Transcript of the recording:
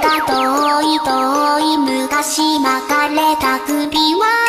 た遠い遠い昔巻かれた首は